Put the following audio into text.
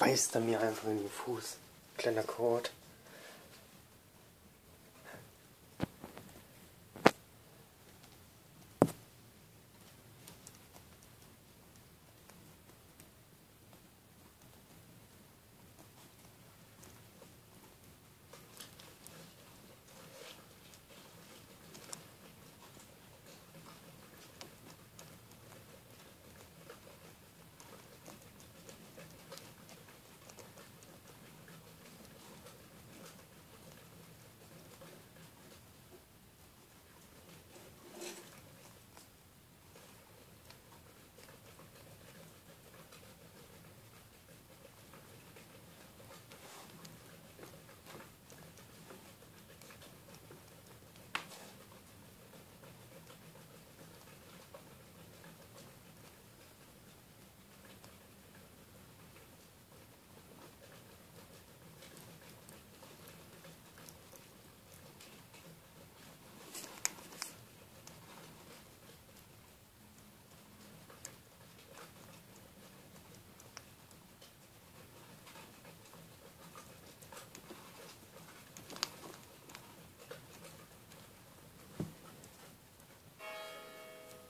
beißt er mir einfach in den Fuß. Kleiner Kord.